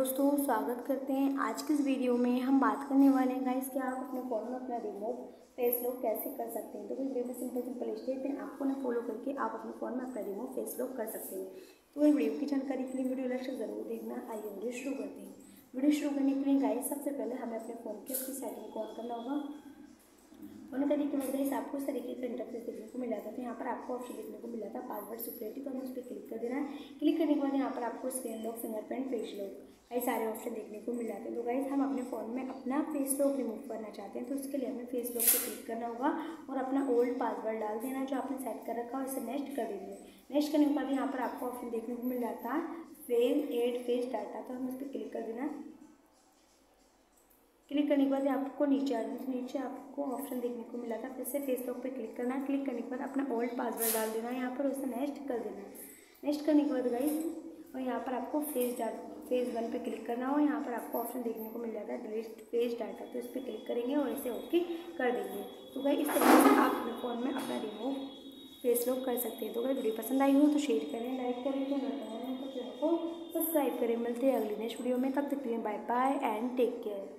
दोस्तों, स्वागत करते हैं आज की इस वीडियो में। हम बात करने वाले हैं गाइस कि आप अपने फ़ोन में अपना रिमोट फेस लॉक कैसे कर सकते हैं? तो वीडियो में सिंपल सिंपल स्टेप है। आपको ना फॉलो करके आप अपने फ़ोन में अपना रिमोट फेस लॉक कर सकते हैं। तो ये वीडियो की जानकारी के लिए वीडियो लास्ट ज़रूर देखना। आइए वीडियो शुरू करते हैं। वीडियो शुरू करने के लिए गाइस सबसे पहले हमें अपने फ़ोन की अपनी सेटिंग को ऑन करना होगा। ऑन करने के बाद गाइस आपको इस तरीके का इंटरफेस देखने था तो यहाँ पर आपको ऑप्शन देखने को मिला था पासवर्ड सिक्योरिटी तो हमें उस पर क्लिक कर देना है। क्लिक करने के बाद यहाँ पर आपको screen lock fingerprint face lock कई सारे ऑप्शन देखने को मिल जाते हैं तो गाइज़ हम अपने फ़ोन में अपना फेस लॉक रिमूव करना चाहते हैं तो उसके लिए हमें फेस लॉक पर क्लिक करना होगा और अपना ओल्ड पासवर्ड डाल देना जो आपने सेट कर रखा है, उसे नेक्स्ट कर देंगे। नेक्स्ट करने के बाद यहाँ पर आपको ऑप्शन देखने को मिल जाता है फेस एड फेस डाटा तो हमें उस पर क्लिक कर देना। है क्लिक करने के बाद आपको नीचे आ नीचे आपको ऑप्शन देखने को मिला था, फिर से फेसबुक पे क्लिक करना है। क्लिक करने के बाद अपना ओल्ड पासवर्ड डाल देना है, यहाँ पर उसे नेक्स्ट कर देना है। नेक्स्ट करने के बाद गाइस और यहाँ पर आपको फेस डाल फ़ेज़ वन पे क्लिक करना हो, यहाँ पर आपको ऑप्शन देखने को मिल जाता है डिलीट पेज डाटा तो इस पर क्लिक करेंगे और इसे ओके कर देंगे। तो भाई इस तरीके से आप अपने फ़ोन में अपना रिमूव फेस लॉक कर सकते हैं। तो अगर वीडियो पसंद आई हो तो शेयर करें लाइक करें तो चैनल को सब्सक्राइब करें। मिलते हैं अगली नेक्स्ट वीडियो में, तब तक के लिए bye bye and take care